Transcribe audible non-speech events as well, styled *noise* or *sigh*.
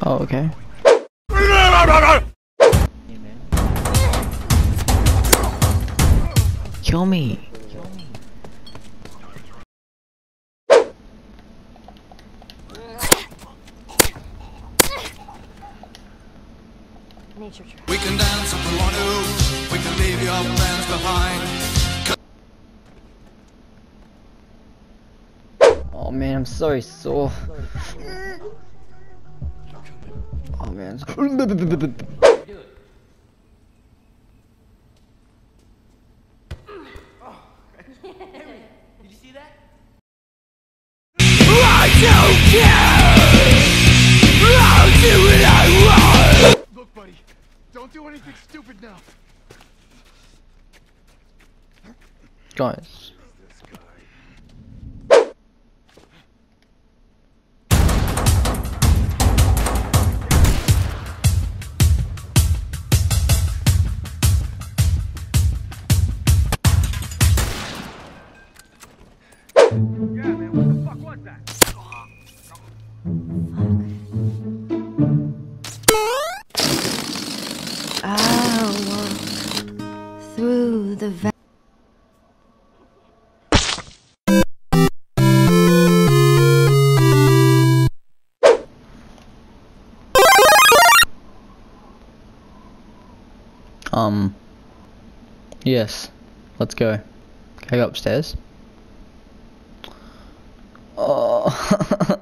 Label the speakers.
Speaker 1: Oh, okay. Kill me.
Speaker 2: Nature trail.
Speaker 3: We can dance if we want to. We can leave your friends behind.
Speaker 1: Oh man, I'm so sore. Oh man.
Speaker 4: Look, don't do anything stupid now.
Speaker 1: Guys.
Speaker 2: I'll walk through the va-
Speaker 1: Um. Yes. Let's go. Can I go upstairs? Oh. *laughs*